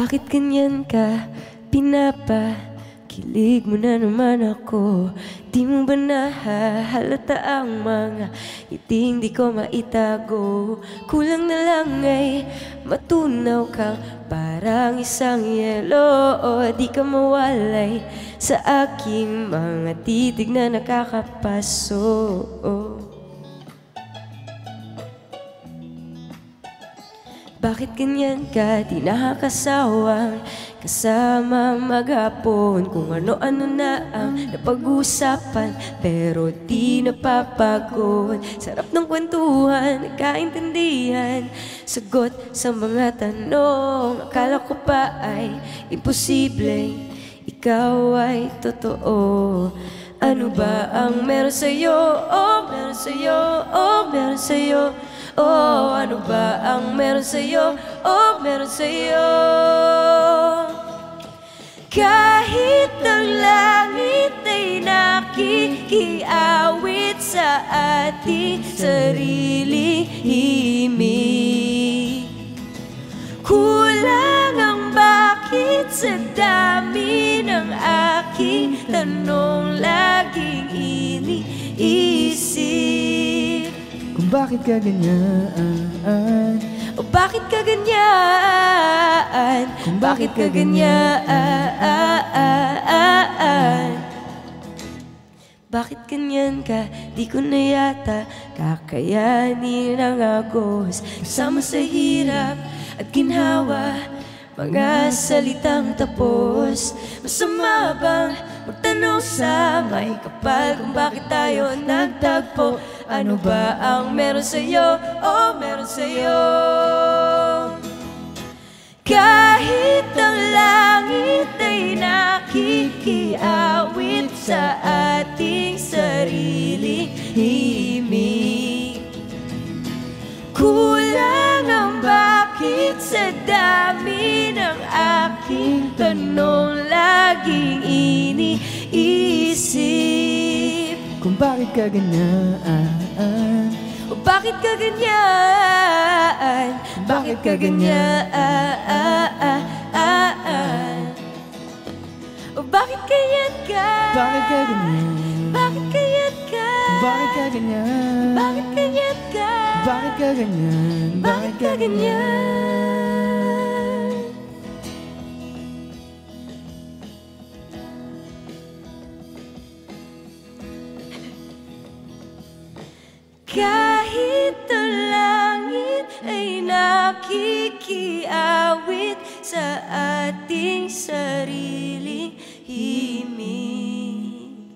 Bakit ganyan ka? Pinapa? Kilig mo na naman ako. Di mo ba nahahalata ang mga Iting di ko maitago? Kulang na lang ay matunaw kang Parang isang yelo. Di ka mawalay sa aking mga titig na nakakapaso Bakit ganyan ka? Di nakakasawang Kasama maghapon Kung ano-ano na ang napag-usapan. Pero di napapagod. Sarap ng kwentuhan, nagkaintindihan. Sagot sa mga tanong Akala ko pa ay imposible. Ikaw ay totoo. Ano ba ang meron sa'yo? Oh, meron sa'yo. Oh, meron sa'yo Oh, ano ba ang meron sa'yo? Oh, meron sa'yo Kahit ang langit ay nakikiawit sa ating sariling himig Kulang ang bakit sa dami ng aking tanong laging bakit ka ganyan O bakit ka ganyan? Kung bakit ka ganyan? Bakit ganyan ka? Di ko na yata kakayanin ang agos Kasama sa hirap at ginhawa Mga salitang tapos Masama bang magtanong sa may kapal Kung bakit tayo nagtagpo? Ano ba ang meron sa'yo? Oh, meron sa'yo? Kahit ang langit ay nakikiawit sa ating sariling himig. Kulang ang bakit sa dami aking tanong laging iniisip Kung bakit ka ganyan O bakit ka ganyan? Bakit ka ganyan? O bakit ganyan ka? Bakit ka ganyan? Bakit ganyan ka? Bakit ka ganyan? Bakit ganyan ka? Bakit ka ganyan? Bakit ka ganyan? Kahit ang langit ay nakikiawit sa ating sariling himig.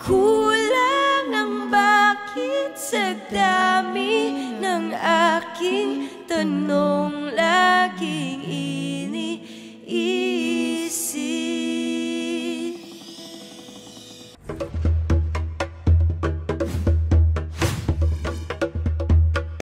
Kulang ang bakit sa dami ng aking tanong